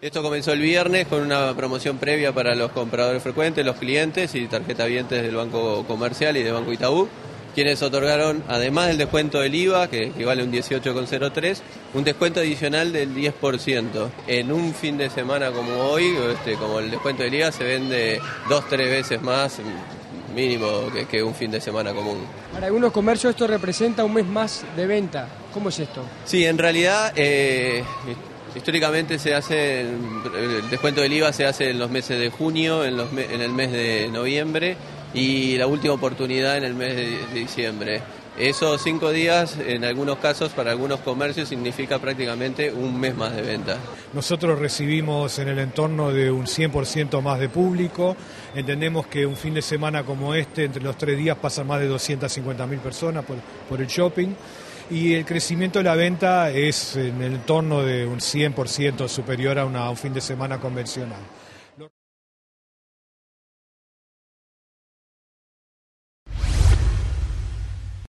Esto comenzó el viernes con una promoción previa para los compradores frecuentes, los clientes y tarjeta vientes del Banco Comercial y del Banco Itaú, quienes otorgaron, además del descuento del IVA, que equivale a un 18,03, un descuento adicional del 10%. En un fin de semana como hoy, este, como el descuento del IVA se vende dos, tres veces más mínimo que, que un fin de semana común. Para algunos comercios esto representa un mes más de venta. ¿Cómo es esto? Sí, en realidad eh, históricamente se hace, el descuento del IVA se hace en los meses de junio, en, el mes de noviembre y la última oportunidad en el mes de, diciembre. Esos cinco días, en algunos casos, para algunos comercios, significa prácticamente un mes más de venta. Nosotros recibimos en el entorno de un 100% más de público. Entendemos que un fin de semana como este, entre los tres días, pasan más de 250.000 personas por el shopping. Y el crecimiento de la venta es en el entorno de un 100% superior a, una- a un fin de semana convencional.